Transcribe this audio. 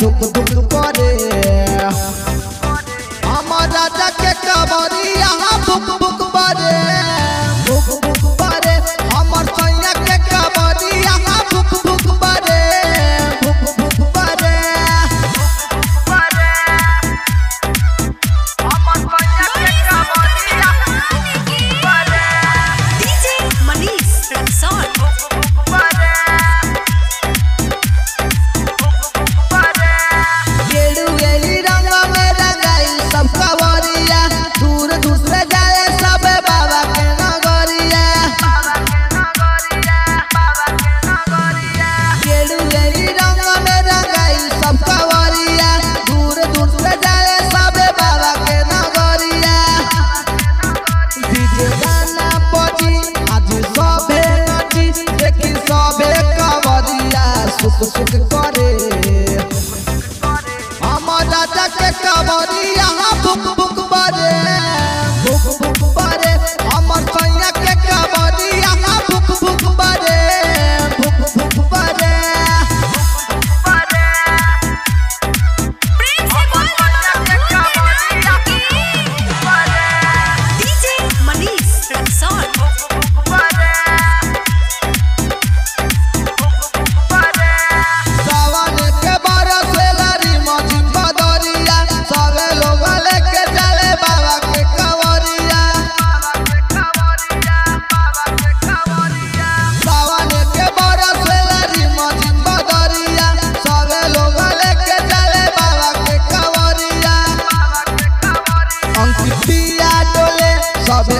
choco, toco, Bye. Cause